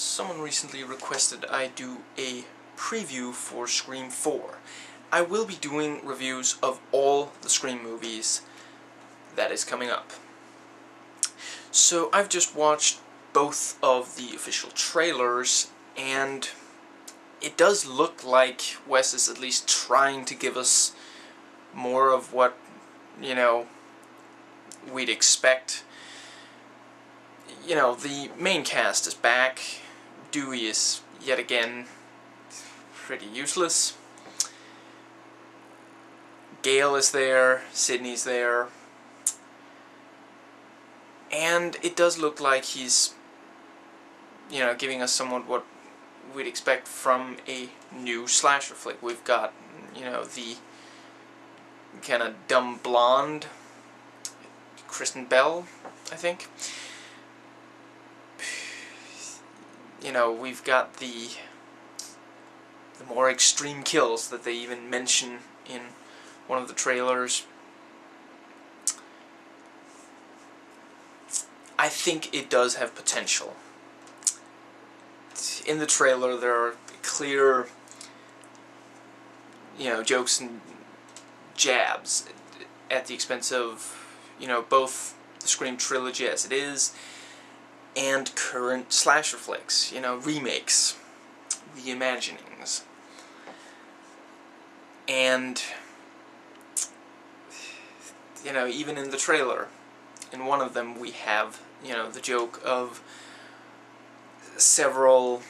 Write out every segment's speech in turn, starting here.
Someone recently requested I do a preview for Scream 4. I will be doing reviews of all the Scream movies that is coming up. So I've just watched both of the official trailers and it does look like Wes is at least trying to give us more of what, you know, we'd expect. You know, the main cast is back. Dewey is yet again pretty useless. Gale is there, Sidney's there. And it does look like he's, you know, giving us somewhat what we'd expect from a new slasher flick. We've got, you know, the kind of dumb blonde Kristen Bell, I think. You know, we've got the the more extreme kills that they even mention in one of the trailers. I think it does have potential. In the trailer, there are clear, you know, jokes and jabs at the expense of, you know, both the Scream trilogy as it is and current slasher flicks, you know, remakes, reimaginings. And, you know, even in the trailer, in one of them we have, you know, the joke of several,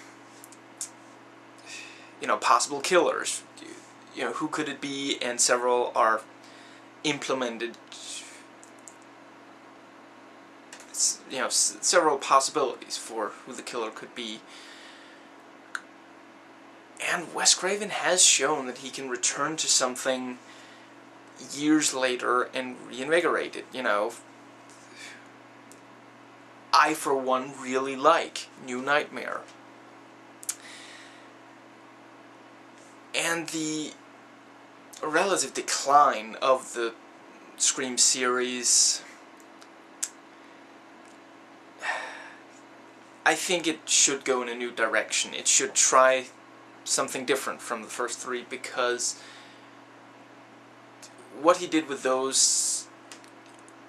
you know, possible killers. You know, who could it be, and several are implemented, you know, several possibilities for who the killer could be. And Wes Craven has shown that he can return to something years later and reinvigorate it, you know. I, for one, really like New Nightmare. And the relative decline of the Scream series I think it should go in a new direction. It should try something different from the first three because what he did with those,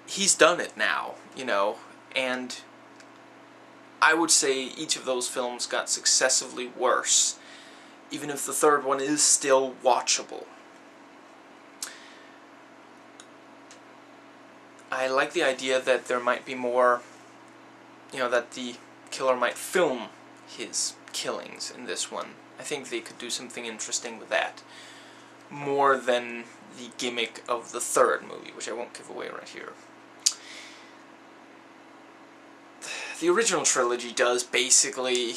he's done it now, you know, and I would say each of those films got successively worse, even if the third one is still watchable. I like the idea that there might be more, you know, that the killer might film his killings in this one. I think they could do something interesting with that. More than the gimmick of the third movie, which I won't give away right here. The original trilogy does basically,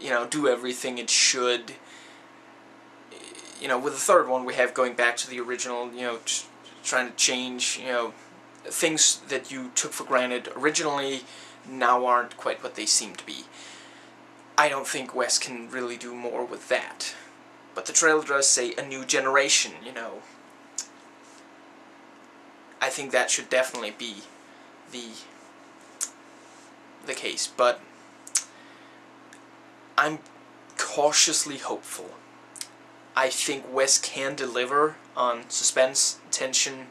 you know, do everything it should. You know, with the third one, we have going back to the original, you know, trying to change, you know, things that you took for granted originally now aren't quite what they seem to be. I don't think Wes can really do more with that. But the trailer does say a new generation, you know. I think that should definitely be the the case, but I'm cautiously hopeful. I think Wes can deliver on suspense, tension,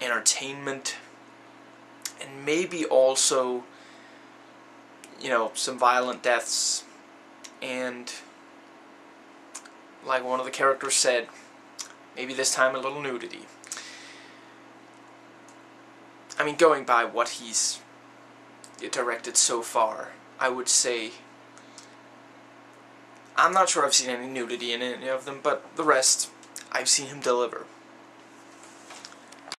entertainment, and maybe also you know, some violent deaths, and like one of the characters said, maybe this time a little nudity. I mean, going by what he's directed so far, I would say I'm not sure I've seen any nudity in any of them, but the rest, I've seen him deliver.